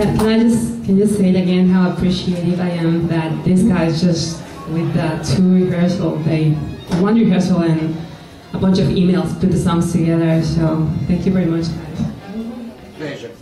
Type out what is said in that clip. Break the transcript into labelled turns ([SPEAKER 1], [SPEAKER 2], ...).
[SPEAKER 1] Can, can I just can you say it again how appreciative I am that these guys just with the two rehearsal they one rehearsal and a bunch of emails put the songs together. So thank you very much, guys.
[SPEAKER 2] Pleasure.